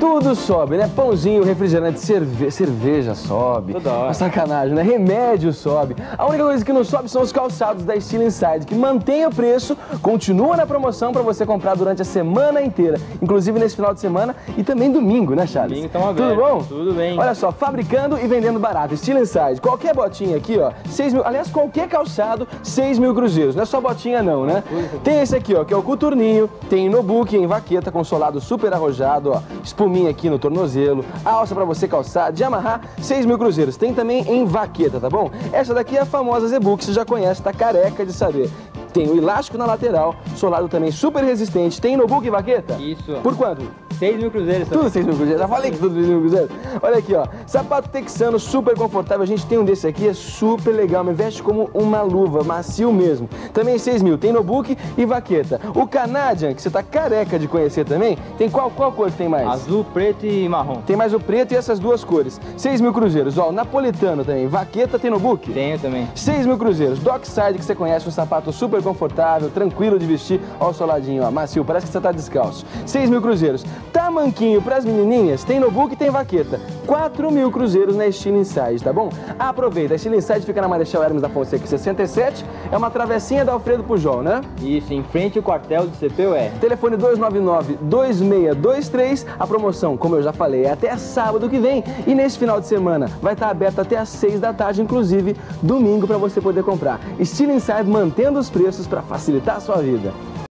Tudo sobe, né? Pãozinho, refrigerante, cerve... cerveja sobe. Toda hora. Uma sacanagem, né? Remédio sobe. A única coisa que não sobe são os calçados da Steel Inside, que mantém o preço, continua na promoção para você comprar durante a semana inteira. Inclusive nesse final de semana e também domingo, né, Charles? Domingo tamo Tudo aberto. bom? Tudo bem. Olha só, fabricando e vendendo barato. Steel Inside. Qualquer botinha aqui, ó, 6 mil. Aliás, qualquer calçado, 6 mil cruzeiros. Não é só botinha, não, né? Tem esse aqui, ó, que é o coturninho. Tem notebook em vaqueta com solado super arrojado, ó. Espuminha aqui no tornozelo. Alça pra você calçar, de amarrar, 6 mil cruzeiros. Tem também em vaqueta, tá bom? Essa daqui é a famosa Zebu, que você já conhece, tá careca de saber. Tem o elástico na lateral, solado também super resistente. Tem notebook e vaqueta? Isso. Por quanto? 6 mil cruzeiros também. Tudo 6 mil cruzeiros. Já falei que tudo 6 mil cruzeiros. Olha aqui, ó. Sapato texano super confortável. A gente tem um desse aqui, é super legal. Me veste como uma luva, macio mesmo. Também 6 mil. Tem notebook e vaqueta. O Canadian, que você tá careca de conhecer também, tem qual, qual cor que tem mais? Azul, preto e marrom. Tem mais o preto e essas duas cores. 6 mil cruzeiros. Ó, o napolitano também. Vaqueta tem notebook? Tenho também. 6 mil cruzeiros. Dockside, que você conhece, um sapato super confortável, tranquilo de vestir. Ó o soladinho, ó, macio, parece que você tá descalço. 6 mil cruzeiros. Tamanquinho pras menininhas, tem notebook e tem vaqueta. 4 mil cruzeiros na Steel Inside, tá bom? Aproveita, a Steel Inside fica na Marechal Hermes da Fonseca 67, é uma travessinha da Alfredo Pujol, né? Isso, em frente ao quartel do CPUR. Telefone 299-2623. A promoção, como eu já falei, é até sábado que vem. E nesse final de semana vai estar aberto até às 6 da tarde, inclusive domingo, para você poder comprar. Steel Inside mantendo os preços para facilitar a sua vida.